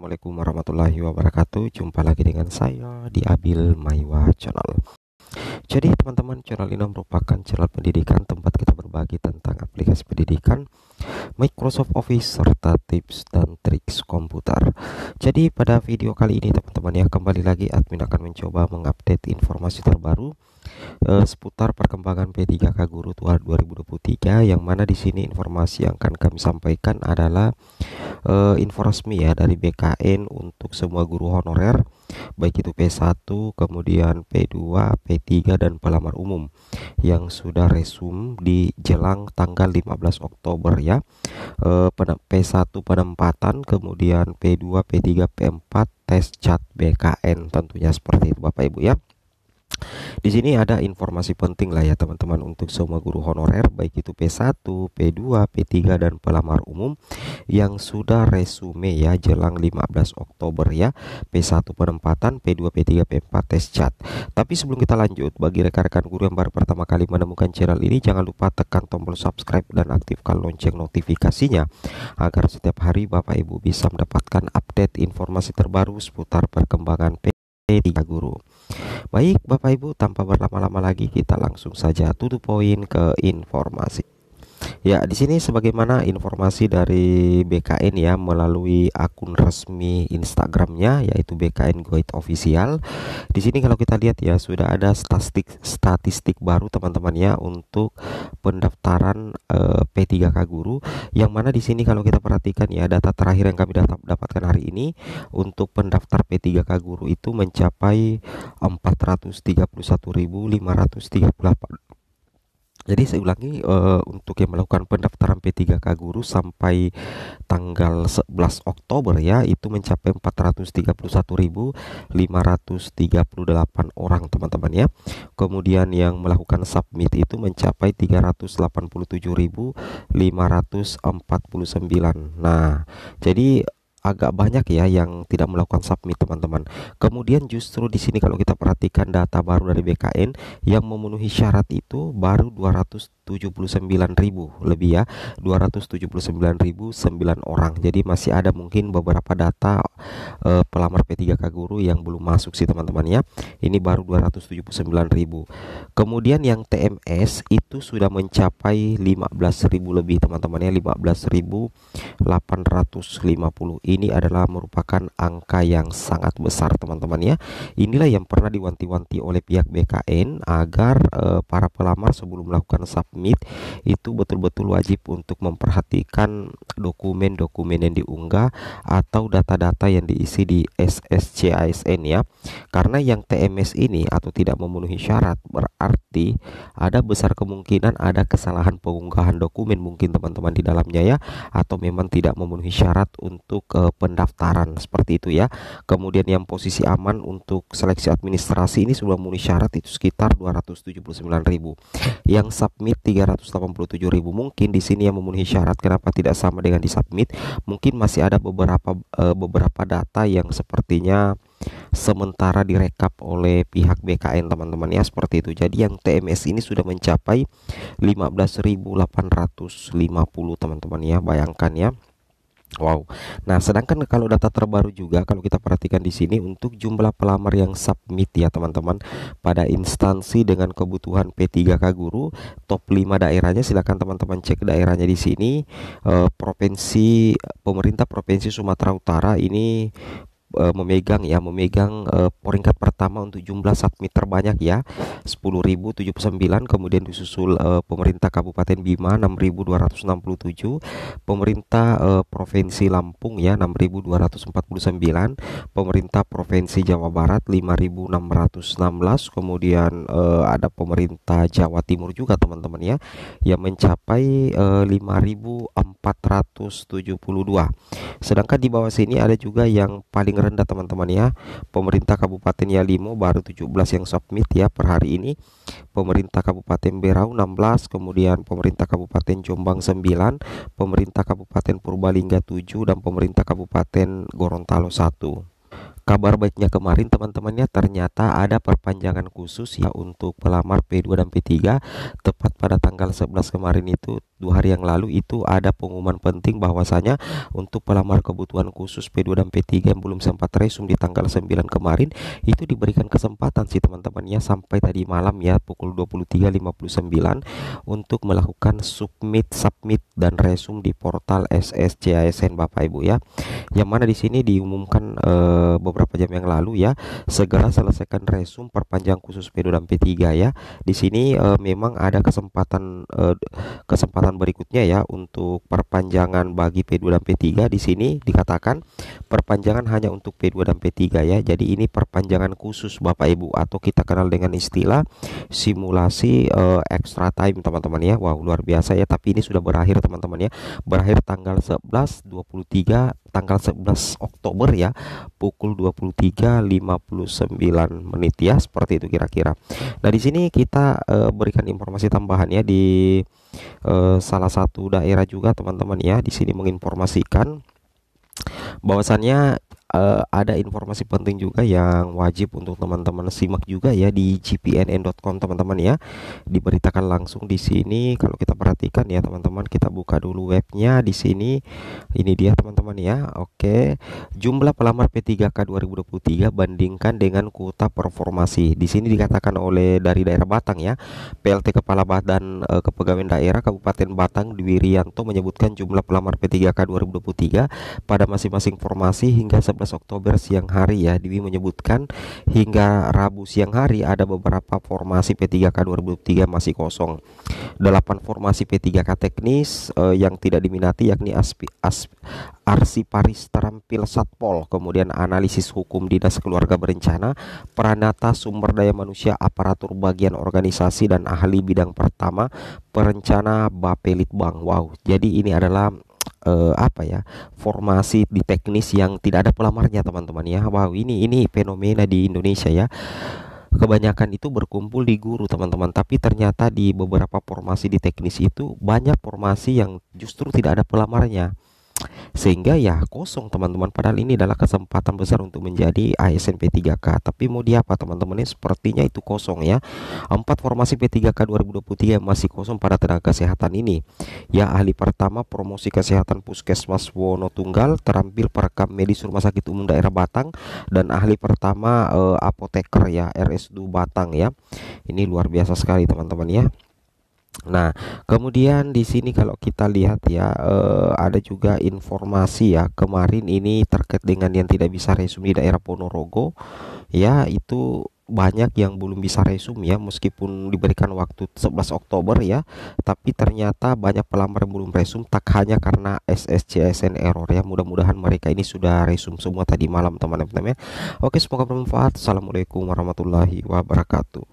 Assalamualaikum warahmatullahi wabarakatuh. Jumpa lagi dengan saya di Abil Maiwa Channel. Jadi teman-teman channel ini merupakan channel pendidikan Tempat kita berbagi tentang aplikasi pendidikan Microsoft Office serta tips dan triks komputer. Jadi pada video kali ini teman-teman ya Kembali lagi admin akan mencoba mengupdate informasi terbaru uh, seputar perkembangan P3K Guru 2023 yang mana di sini informasi yang akan kami sampaikan adalah uh, info resmi ya dari BKN untuk semua guru honorer baik itu P1, kemudian P2, P3 dan pelamar umum yang sudah resum di jelang tanggal 15 Oktober ya. Uh, P1 penempatan, kemudian P2, P3, P4 tes cat BKN tentunya seperti itu Bapak Ibu ya. Di sini ada informasi penting lah ya teman-teman untuk semua guru honorer baik itu P1, P2, P3 dan pelamar umum yang sudah resume ya jelang 15 Oktober ya. P1 penempatan, P2, P3, P4 tes cat. Tapi sebelum kita lanjut bagi rekan-rekan guru yang baru pertama kali menemukan channel ini jangan lupa tekan tombol subscribe dan aktifkan lonceng notifikasinya agar setiap hari Bapak Ibu bisa mendapatkan update informasi terbaru seputar perkembangan P tiga guru. Baik, Bapak Ibu, tanpa berlama-lama lagi kita langsung saja tutup poin ke informasi. Ya, di sini sebagaimana informasi dari BKN ya melalui akun resmi Instagramnya yaitu BKN Guide Official. Di sini kalau kita lihat ya sudah ada statistik statistik baru teman-teman ya untuk pendaftaran eh, P3K guru yang mana di sini kalau kita perhatikan ya data terakhir yang kami dapatkan hari ini untuk pendaftar P3K guru itu mencapai 431.538 jadi saya ulangi uh, untuk yang melakukan pendaftaran P3K guru sampai tanggal 11 Oktober ya itu mencapai 431.538 orang teman-teman ya. Kemudian yang melakukan submit itu mencapai 387.549. Nah, jadi agak banyak ya yang tidak melakukan submit teman-teman. Kemudian justru di sini kalau kita perhatikan data baru dari BKN yang memenuhi syarat itu baru 200 279.000 lebih ya 279.009 orang. Jadi masih ada mungkin beberapa data uh, pelamar P3K guru yang belum masuk sih teman-teman ya. Ini baru 279.000 kemudian yang TMS itu sudah mencapai 15.000 lebih teman-teman ya 15.850 ini adalah merupakan angka yang sangat besar teman-teman ya inilah yang pernah diwanti-wanti oleh pihak BKN agar uh, para pelamar sebelum melakukan submit submit itu betul-betul wajib untuk memperhatikan dokumen-dokumen yang diunggah atau data-data yang diisi di SSCISN ya. Karena yang TMS ini atau tidak memenuhi syarat berarti ada besar kemungkinan ada kesalahan pengunggahan dokumen mungkin teman-teman di dalamnya ya atau memang tidak memenuhi syarat untuk uh, pendaftaran seperti itu ya. Kemudian yang posisi aman untuk seleksi administrasi ini sudah memenuhi syarat itu sekitar 279.000. Yang submit 387.000 mungkin di sini yang memenuhi syarat kenapa tidak sama dengan di submit. Mungkin masih ada beberapa uh, beberapa data yang sepertinya sementara direkap oleh pihak BKN teman-teman ya seperti itu. Jadi yang TMS ini sudah mencapai 15.850 teman-teman ya. Bayangkan ya Wow. Nah, sedangkan kalau data terbaru juga kalau kita perhatikan di sini untuk jumlah pelamar yang submit ya teman-teman pada instansi dengan kebutuhan P3K guru top 5 daerahnya silakan teman-teman cek daerahnya di sini e, provinsi pemerintah provinsi Sumatera Utara ini uh, memegang ya memegang uh, peringkat pertama untuk jumlah submit terbanyak ya 10.079 kemudian disusul uh, pemerintah Kabupaten Bima 6.267 pemerintah uh, Provinsi Lampung ya 6.249 pemerintah Provinsi Jawa Barat 5.616 kemudian uh, ada pemerintah Jawa Timur juga teman-teman ya yang mencapai uh, 5.472 sedangkan di bawah sini ada juga yang paling rendah teman-teman ya pemerintah Kabupaten Yalimo baru 17 yang submit ya per hari ini. Pemerintah Kabupaten Berau 16 kemudian pemerintah Kabupaten Jombang 9 pemerintah Kabupaten Purbalingga 7 dan pemerintah Kabupaten Gorontalo 1 kabar baiknya kemarin teman-temannya ternyata ada perpanjangan khusus ya untuk pelamar P2 dan P3 tepat pada tanggal 11 kemarin itu dua hari yang lalu itu ada pengumuman penting bahwasanya untuk pelamar kebutuhan khusus P2 dan P3 yang belum sempat resum di tanggal 9 kemarin itu diberikan kesempatan sih teman-teman ya sampai tadi malam ya pukul 23.59 untuk melakukan submit submit dan resum di portal SSCASN Bapak Ibu ya. Yang mana di sini diumumkan e, beberapa jam yang lalu ya segera selesaikan resum perpanjang khusus P2 dan P3 ya. Di sini e, memang ada kesempatan e, kesempatan berikutnya ya untuk perpanjangan bagi P2 dan P3 di sini dikatakan perpanjangan hanya untuk P2 dan P3 ya. Jadi ini perpanjangan khusus Bapak Ibu atau kita kenal dengan istilah simulasi uh, extra time teman-teman ya. Wow luar biasa ya. Tapi ini sudah berakhir teman-teman ya. Berakhir tanggal 11 23 tanggal 11 Oktober ya pukul 23.59 menit ya seperti itu kira-kira. Nah di sini kita uh, berikan informasi tambahan ya di uh, salah satu daerah juga teman-teman ya di sini menginformasikan bahwasannya uh, ada informasi penting juga yang wajib untuk teman-teman simak juga ya di gpnn.com teman-teman ya. Diberitakan langsung di sini kalau kita perhatikan ya teman-teman kita buka dulu webnya di sini. Ini dia teman-teman ya. Oke. Jumlah pelamar P3K 2023 bandingkan dengan kuota performasi. Di sini dikatakan oleh dari daerah Batang ya. PLT Kepala Badan uh, Kepegawaian Daerah Kabupaten Batang Dwi Rianto menyebutkan jumlah pelamar P3K 2023 pada masing-masing formasi hingga 14 Oktober siang hari ya. Dewi menyebutkan hingga Rabu siang hari ada beberapa formasi P3K 2003 masih kosong. 8 formasi P3K teknis eh, yang tidak diminati yakni aspi, asp, arsiparis terampil satpol kemudian analisis hukum dinas keluarga berencana peranata sumber daya manusia aparatur bagian organisasi dan ahli bidang pertama perencana Bapelitbang wow jadi ini adalah uh, apa ya formasi di teknis yang tidak ada pelamarnya teman-teman ya. Wow ini ini fenomena di Indonesia ya. Kebanyakan itu berkumpul di guru teman-teman tapi ternyata di beberapa formasi di teknis itu banyak formasi yang justru tidak ada pelamarnya sehingga ya kosong teman-teman padahal ini adalah kesempatan besar untuk menjadi ASN P3K tapi mau diapa teman-teman? Ini sepertinya itu kosong ya. Empat formasi P3K 2023 masih kosong pada tenaga kesehatan ini. Ya ahli pertama promosi kesehatan Puskesmas Wono Tunggal terampil perekam medis Rumah Sakit Umum Daerah Batang dan ahli pertama eh, apoteker ya RS2 Batang ya. Ini luar biasa sekali teman-teman ya Nah, kemudian di sini kalau kita lihat ya eh, ada juga informasi ya kemarin ini terkait dengan yang tidak bisa resum di daerah Ponorogo. Ya itu banyak yang belum bisa resum ya meskipun diberikan waktu 11 Oktober ya tapi ternyata banyak pelamar yang belum resum tak hanya karena SSCSN error ya. Mudah-mudahan mereka ini sudah resum semua tadi malam teman-teman ya. Oke semoga bermanfaat. Assalamualaikum warahmatullahi wabarakatuh